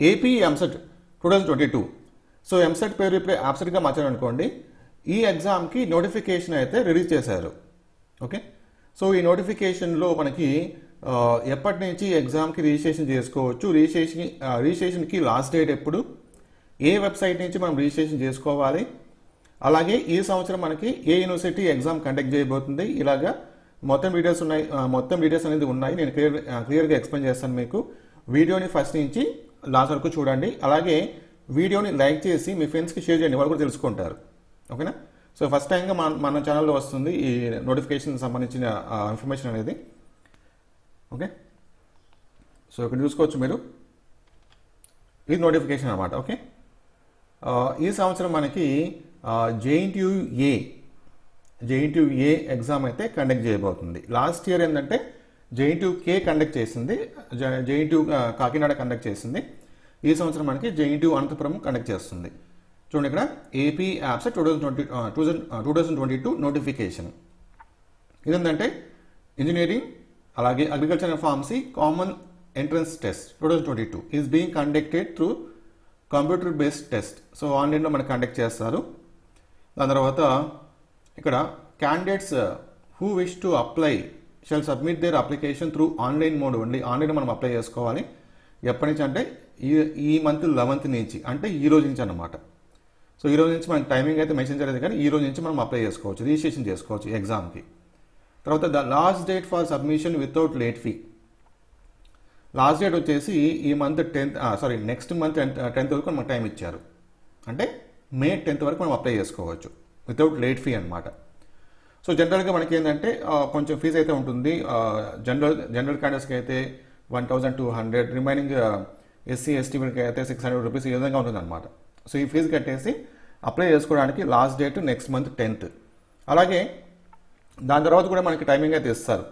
AP EAMCET two thousand twenty two so EAMCET పేరు ఇప్పుడు యాప్సెట్గా మార్చారనుకోండి ఈ ఎగ్జామ్కి నోటిఫికేషన్ అయితే రిలీజ్ చేశారు. ఓకే సో ఈ నోటిఫికేషన్లో మనకి ఎప్పటి నుంచి ఎగ్జామ్కి రిజిస్ట్రేషన్ చేసుకోవచ్చు రిజిస్ట్రేషన్ రిజిస్ట్రేషన్కి లాస్ట్ డేట్ ఎప్పుడు ఏ వెబ్సైట్ నుంచి మనం రిజిస్ట్రేషన్ చేసుకోవాలి అలాగే ఈ సంవత్సరం మనకి ఏ యూనివర్సిటీ ఎగ్జామ్ కండక్ట్ చేయబోతుంది ఇలాగా మొత్తం డీటెయిల్స్ ఉన్నాయి మొత్తం డీటెయిల్స్ అనేది ఉన్నాయి. నేను క్లియర్ క్లియర్గా ఎక్స్ప్లెయిన్ చేస్తాను మీకు. వీడియోని ఫస్ట్ నుంచి లాస్ట్ వరకు చూడండి. అలాగే వీడియోని లైక్ చేసి మీ ఫ్రెండ్స్కి షేర్ చేయండి. వాళ్ళు కూడా తెలుసుకుంటారు. ఓకేనా? సో ఫస్ట్ టైంగా మన మన ఛానల్లో వస్తుంది ఈ నోటిఫికేషన్ సంబంధించిన ఇన్ఫర్మేషన్ అనేది. ఓకే? సో ఇక్కడ చూసుకోవచ్చు మీరు. ఇది నోటిఫికేషన్ అనమాట ఓకే? ఈ సంవత్సరం మనకి జేఎన్టీయూ ఏ ఏ ఎగ్జామ్ అయితే కండక్ట్ చేయబోతుంది. లాస్ట్ ఇయర్ ఏంటంటే జేఎన్టీయూ కే కండక్ట్ చేసింది. జేఎన్టీయూ కాకినాడ కండక్ట్ చేసింది. ఈ సంవత్సరం మనకి జేఎన్టీయూ అనంతపురం కండక్ట్ చేస్తుంది. చూడండి ఇక్కడ AP EAPCET two thousand twenty two two thousand twenty two notification ఇదేంటంటే ఇంజనీరింగ్ అలాగే agriculture and pharmacy common entrance test two thousand twenty two is being conducted through computer based test so ఆన్లైన్లో మనకి conduct చేస్తారు. దాని తర్వాత ఇక్కడ candidates who wish to apply shall submit their application through online mode ఉండి online మనం apply చేసుకోవాలి. ఎప్పటి నుంచి అంటే ఈ ఈ మంత్ లెవెన్త్ నుంచి అంటే ఈ రోజు నుంచి అన్నమాట. సో ఈ రోజు నుంచి మనకి టైమింగ్ అయితే మెన్షన్ చేయలేదు కానీ ఈ రోజు నుంచి మనం అప్లై చేసుకోవచ్చు రిజిస్ట్రేషన్ చేసుకోవచ్చు ఎగ్జామ్కి తర్వాత the last date for submission without late fee last date వచ్చేసి ఈ month tenth sorry next month tenth వరకు మనకు టైం ఇచ్చారు. అంటే మే టెన్త్ వరకు మనం అప్లై చేసుకోవచ్చు. వితౌట్ లేట్ ఫీ అనమాట సో జనరల్గా మనకి ఏంటంటే కొంచెం ఫీజు అయితే ఉంటుంది. జనరల్ జనరల్ క్యాండిడేట్స్కి అయితే one thousand two hundred remaining SC ST వీళ్ళకి అయితే సిక్స్ హండ్రెడ్ రూపీస్ ఈ విధంగా ఉంటుంది అనమాట సో ఈ ఫీజు కట్టేసి అప్లై చేసుకోవడానికి last date next month tenth అలాగే దాని తర్వాత కూడా మనకి టైమింగ్ అయితే ఇస్తారు.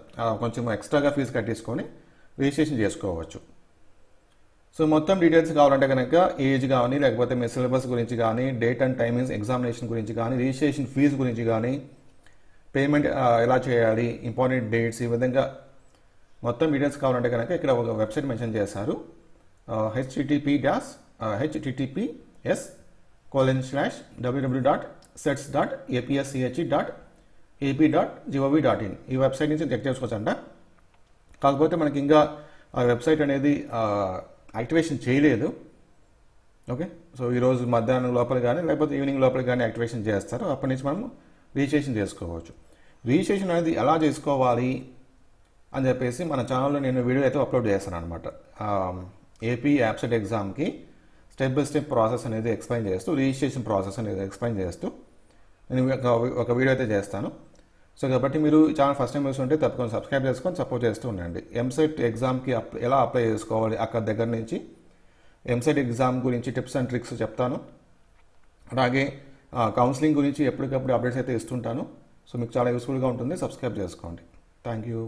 కొంచెం ఎక్స్ట్రాగా ఫీజు కట్టేసుకొని రిజిస్ట్రేషన్ చేసుకోవచ్చు. సో మొత్తం డీటెయిల్స్ కావాలంటే కనుక ఏజ్ కానీ లేకపోతే మీ సిలబస్ గురించి కానీ డేట్ అండ్ టైమింగ్స్ ఎగ్జామినేషన్ గురించి కానీ రిజిస్ట్రేషన్ ఫీజు గురించి కానీ పేమెంట్ ఎలా చేయాలి ఇంపార్టెంట్ డేట్స్ ఈ విధంగా మొత్తం డీటెయిల్స్ కావాలంటే కనుక ఇక్కడ ఒక వెబ్సైట్ మెన్షన్ చేశారు. HTTP DOS HTTPS colon slash WWW dot sets dot APSCHE dot AP dot GOV dot in ఈ వెబ్సైట్ నుంచి చెక్ చేసుకోవచ్చంట. కాకపోతే మనకి ఇంకా ఆ వెబ్సైట్ అనేది యాక్టివేషన్ చేయలేదు. ఓకే? సో ఈరోజు మధ్యాహ్నం లోపల కానీ లేకపోతే ఈవినింగ్ లోపల కానీ యాక్టివేషన్ చేస్తారు. అప్పటి నుంచి మనం రిజిస్ట్రేషన్ చేసుకోవచ్చు. రిజిస్ట్రేషన్ అనేది ఎలా చేసుకోవాలి అని చెప్పేసి మన ఛానల్లో నేను వీడియో అయితే అప్లోడ్ చేస్తాను అనమాట ఏపీ యాప్సెట్ ఎగ్జామ్కి స్టెప్ బై స్టెప్ ప్రాసెస్ అనేది ఎక్స్ప్లెయిన్ చేస్తూ రిజిస్ట్రేషన్ ప్రాసెస్ అనేది ఎక్స్ప్లెయిన్ చేస్తూ నేను ఒక ఒక వీడియో అయితే చేస్తాను. సో కాబట్టి మీరు ఛానల్ ఫస్ట్ టైం చూస్తుంటే తప్పకుండా సబ్స్క్రైబ్ చేసుకొని సపోర్ట్ చేస్తూ ఉండండి. ఎంసెట్ ఎగ్జామ్కి అప్ ఎలా అప్లై చేసుకోవాలి అక్కడ దగ్గర నుంచి? ఎంసెట్ ఎగ్జామ్ గురించి టిప్స్ అండ్ ట్రిక్స్ చెప్తాను. అలాగే కౌన్సిలింగ్ గురించి ఎప్పటికప్పుడు అప్డేట్స్ అయితే ఇస్తుంటాను. సో మీకు చాలా యూస్ఫుల్గా ఉంటుంది. సబ్స్క్రైబ్ చేసుకోండి. Thank you